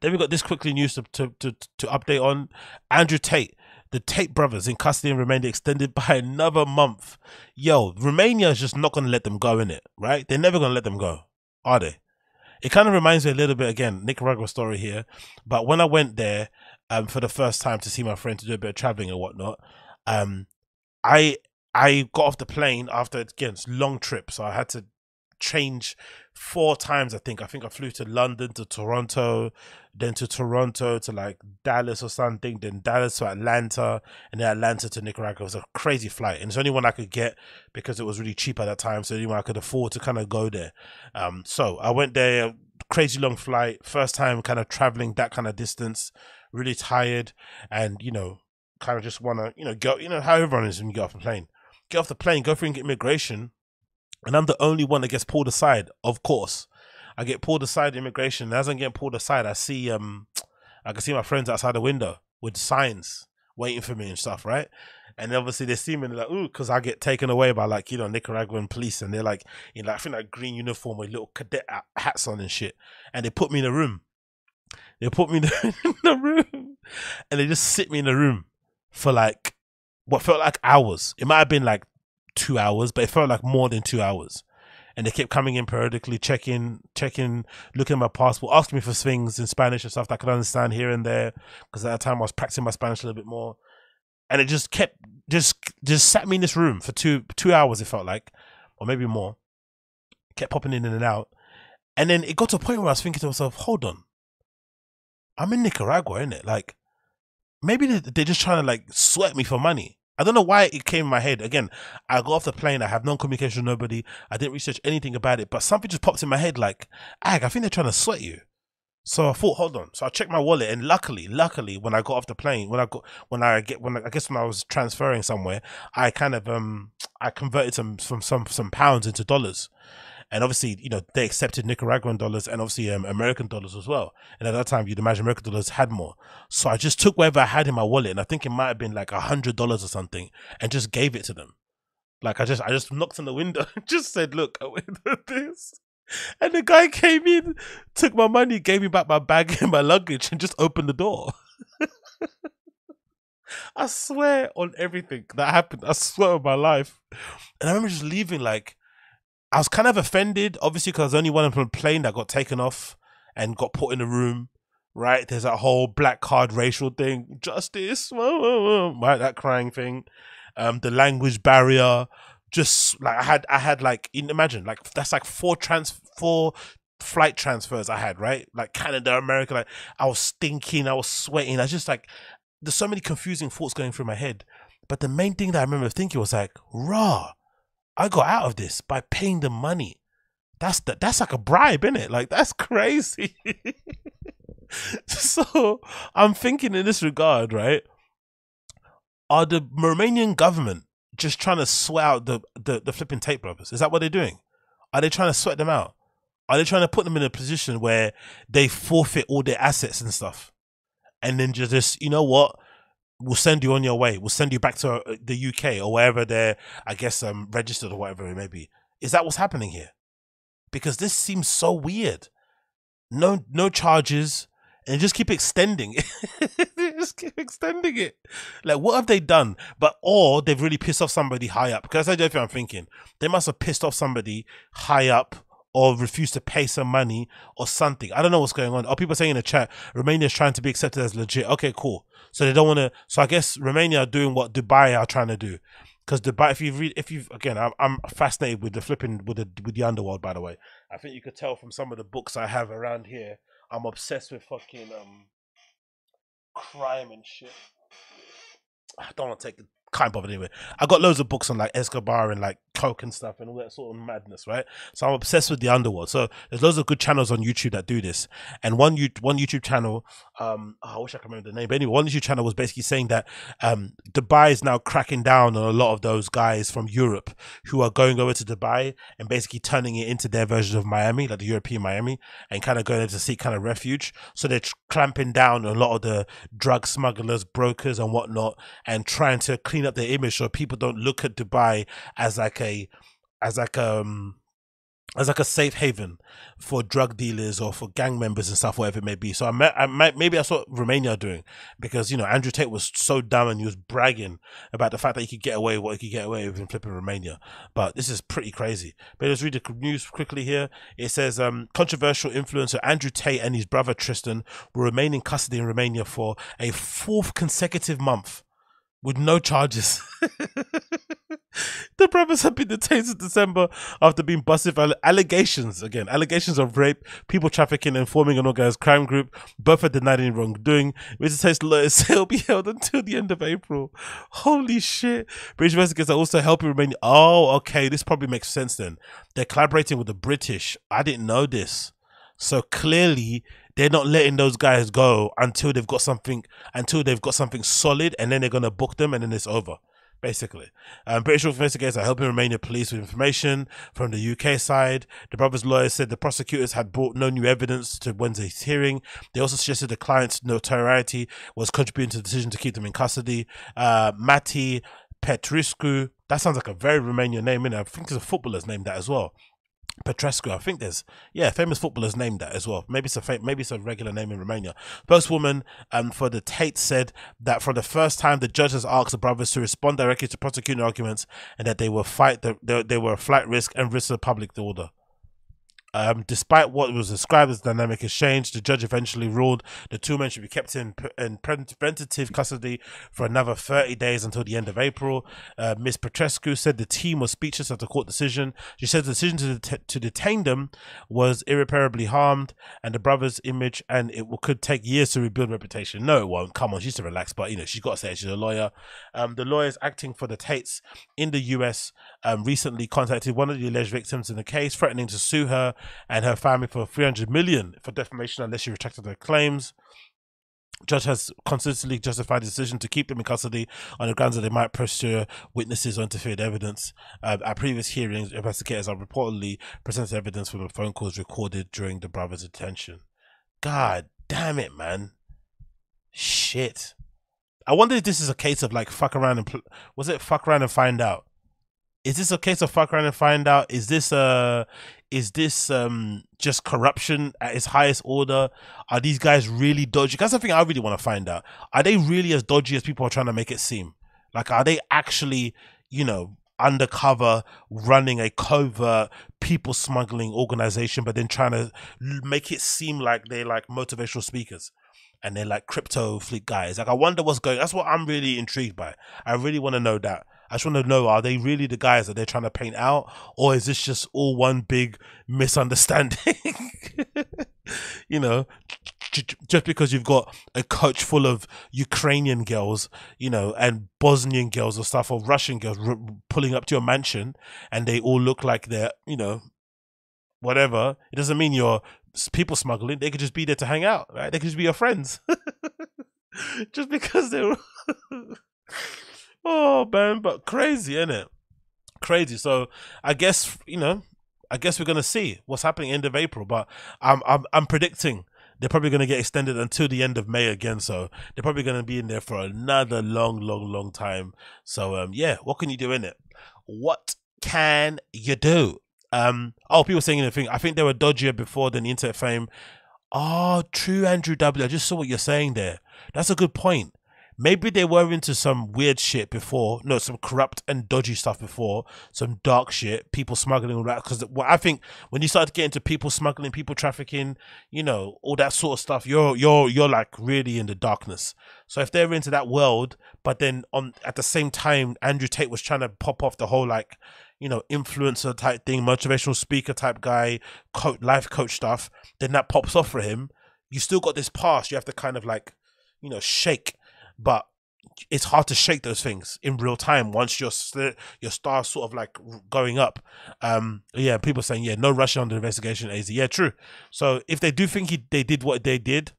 Then we got this quickly news to to to, to update on Andrew Tate. The Tate brothers in custody in Romania extended by another month. Yo, Romania is just not going to let them go in it, right? They're never going to let them go, are they? It kind of reminds me a little bit again, Nicaragua story here. But when I went there um, for the first time to see my friend to do a bit of traveling and whatnot, um, I I got off the plane after again long trip, so I had to change four times. I think. I think I flew to London to Toronto, then to Toronto to like Dallas or something, then Dallas to Atlanta, and then Atlanta to Nicaragua. It was a crazy flight, and it's the only one I could get because it was really cheap at that time. So anyone I could afford to kind of go there. Um, so I went there. Crazy long flight, first time kind of traveling that kind of distance. Really tired, and you know, kind of just want to you know go. You know how everyone is when you get off the plane. Get off the plane, go through immigration, and I'm the only one that gets pulled aside. Of course, I get pulled aside immigration. And as I'm getting pulled aside, I see um, I can see my friends outside the window with signs waiting for me and stuff, right? And obviously they see me and they're like, ooh, because I get taken away by like, you know, Nicaraguan police and they're like, in like, I think like green uniform with little cadet hats on and shit. And they put me in a room. They put me in the room and they just sit me in the room for like what felt like hours. It might have been like two hours, but it felt like more than two hours. And they kept coming in periodically, checking, checking, looking at my passport, asking me for things in Spanish and stuff that I could understand here and there. Because at that time I was practicing my Spanish a little bit more, and it just kept just just sat me in this room for two two hours. It felt like, or maybe more. Kept popping in and out, and then it got to a point where I was thinking to myself, "Hold on, I'm in Nicaragua, isn't it? Like, maybe they're just trying to like sweat me for money." I don't know why it came in my head. Again, I got off the plane. I have no communication with nobody. I didn't research anything about it, but something just popped in my head like, Ag, I think they're trying to sweat you. So I thought, hold on. So I checked my wallet, and luckily, luckily, when I got off the plane, when I got, when I get, when I, guess when I was transferring somewhere, I kind of um, I converted some from some some pounds into dollars and obviously you know they accepted Nicaraguan dollars and obviously um, American dollars as well. And at that time, you'd imagine American dollars had more. So I just took whatever I had in my wallet, and I think it might have been like a hundred dollars or something, and just gave it to them. Like I just I just knocked on the window, just said, "Look, I went this." And the guy came in, took my money, gave me back my bag and my luggage, and just opened the door. I swear on everything that happened. I swear on my life. And I remember just leaving like I was kind of offended, obviously, because I was only one from a plane that got taken off and got put in a room. Right, there's that whole black card racial thing, justice, right? That crying thing, um, the language barrier. Just like I had, I had like imagine like that's like four trans four flight transfers I had, right? Like Canada, America. Like I was stinking, I was sweating. I just like there's so many confusing thoughts going through my head. But the main thing that I remember thinking was like, raw I got out of this by paying the money. That's the, that's like a bribe, isn't it? Like that's crazy. so I'm thinking in this regard, right? Are the Romanian government just trying to sweat out the, the, the flipping Tate brothers? Is that what they're doing? Are they trying to sweat them out? Are they trying to put them in a position where they forfeit all their assets and stuff? And then just, you know what? We'll send you on your way. We'll send you back to uh, the UK or wherever they're, I guess, um, registered or whatever it may be. Is that what's happening here? Because this seems so weird. No, no charges, and just keep extending it. just keep extending it. Like, what have they done? But or they've really pissed off somebody high up. Because I don't know if I'm thinking they must have pissed off somebody high up or refuse to pay some money or something. I don't know what's going on. Are people saying in the chat Romania is trying to be accepted as legit? Okay, cool. So they don't want to. So I guess Romania are doing what Dubai are trying to do. Because Dubai, if you read, if you again, I'm, I'm fascinated with the flipping with the with the underworld. By the way, I think you could tell from some of the books I have around here. I'm obsessed with fucking um crime and shit. I don't want to take can't bother anyway. I got loads of books on like Escobar and like coke and stuff and all that sort of madness, right? So I'm obsessed with the underworld. So there's loads of good channels on YouTube that do this. And one one YouTube channel, um, oh, I wish I could remember the name, but anyway, one YouTube channel was basically saying that um, Dubai is now cracking down on a lot of those guys from Europe who are going over to Dubai and basically turning it into their version of Miami, like the European Miami, and kind of going there to seek kind of refuge. So they're clamping down on a lot of the drug smugglers, brokers, and whatnot, and trying to clean up their image so people don't look at Dubai as like as like um as like a safe haven for drug dealers or for gang members and stuff, whatever it may be. So I might, I might, maybe that's what Romania are doing because you know Andrew Tate was so dumb and he was bragging about the fact that he could get away what he could get away with in flipping Romania. But this is pretty crazy. But let's read the news quickly here. It says um, controversial influencer Andrew Tate and his brother Tristan will remain in custody in Romania for a fourth consecutive month with no charges. the brothers have been detained since December after being busted for allegations again, allegations of rape, people trafficking, and forming an organized crime group. Both are denied any wrongdoing. Mr. Say he'll be held until the end of April. Holy shit! British investigators are also helping Romania. Oh, okay, this probably makes sense then. They're collaborating with the British. I didn't know this. So clearly they're not letting those guys go until they've got something until they've got something solid and then they're gonna book them and then it's over basically. Um, British investigators are helping Romania police with information from the UK side. The brothers' lawyers said the prosecutors had brought no new evidence to Wednesday's hearing. They also suggested the client's notoriety was contributing to the decision to keep them in custody. Uh, Mati Petrescu, that sounds like a very Romanian name, and I think there's a footballer's name that as well. Petrescu. I think there's yeah, famous footballers named that as well. Maybe it's a maybe it's a regular name in Romania. Spokeswoman um, for the Tate said that for the first time the judge has asked the brothers to respond directly to prosecuting arguments and that they were fight the, they, they were a flight risk and risk the public order. Um, despite what was described as dynamic exchange, the judge eventually ruled the two men should be kept in, in preventative custody for another 30 days until the end of April. Uh, Ms. Petrescu said the team was speechless at the court decision. She said the decision to, det- to detain them was irreparably harmed and the brother's image, and it could take years to rebuild reputation. No, it won't. Come on, she's to relax, but you know, she's got to say it. she's a lawyer. Um, the lawyers acting for the Tates in the US um, recently contacted one of the alleged victims in the case, threatening to sue her and her family for 300 million for defamation unless she retracted her claims. Judge has consistently justified the decision to keep them in custody on the grounds that they might pursue witnesses or interfered evidence. Uh, at previous hearings, investigators have reportedly presented evidence from the phone calls recorded during the brother's detention. God damn it, man. Shit. I wonder if this is a case of like fuck around and was it fuck around and find out? Is this a case of fuck around and find out? Is this a is this um just corruption at its highest order? Are these guys really dodgy? That's the thing I really want to find out. Are they really as dodgy as people are trying to make it seem? Like, are they actually, you know, undercover running a covert people smuggling organization, but then trying to make it seem like they're like motivational speakers? and they're like crypto fleet guys. Like I wonder what's going. That's what I'm really intrigued by. I really want to know that. I just want to know: Are they really the guys that they're trying to paint out, or is this just all one big misunderstanding? you know, just because you've got a coach full of Ukrainian girls, you know, and Bosnian girls or stuff, or Russian girls pulling up to your mansion, and they all look like they're, you know, whatever. It doesn't mean you're people smuggling. They could just be there to hang out, right? They could just be your friends, just because they're. oh man, but crazy, isn't it? Crazy. So I guess you know, I guess we're gonna see what's happening end of April. But I'm I'm I'm predicting they're probably going to get extended until the end of May again. So they're probably going to be in there for another long, long, long time. So um, yeah, what can you do in it? What can you do? Um, oh, people saying anything. I think they were dodgier before than the internet fame. Oh, true, Andrew W. I just saw what you're saying there. That's a good point maybe they were into some weird shit before, no, some corrupt and dodgy stuff before, some dark shit, people smuggling all that. Because well, I think when you start to get into people smuggling, people trafficking, you know, all that sort of stuff, you're you're you're like really in the darkness. So if they're into that world, but then on at the same time, Andrew Tate was trying to pop off the whole like you know, influencer type thing, motivational speaker type guy, coach, life coach stuff, then that pops off for him. You still got this past. You have to kind of like, you know, shake but it's hard to shake those things in real time once your your star sort of like going up. Um, yeah, people saying yeah, no on the investigation. Az, yeah, true. So if they do think he, they did what they did,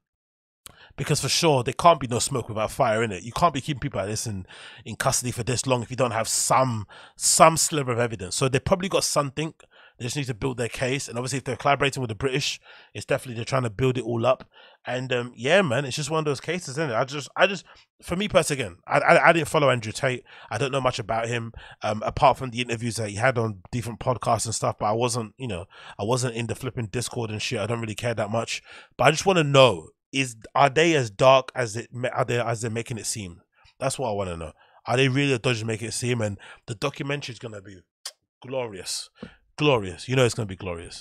because for sure there can't be no smoke without fire in it. You can't be keeping people like this in in custody for this long if you don't have some some sliver of evidence. So they probably got something. They just need to build their case, and obviously, if they're collaborating with the British, it's definitely they're trying to build it all up. And um, yeah, man, it's just one of those cases, isn't it? I just, I just, for me personally, again, I, I, I didn't follow Andrew Tate. I don't know much about him, um, apart from the interviews that he had on different podcasts and stuff. But I wasn't, you know, I wasn't in the flipping Discord and shit. I don't really care that much. But I just want to know: is are they as dark as it are they as they're making it seem? That's what I want to know. Are they really dodging make it seem? And the documentary is gonna be glorious, glorious. You know, it's gonna be glorious.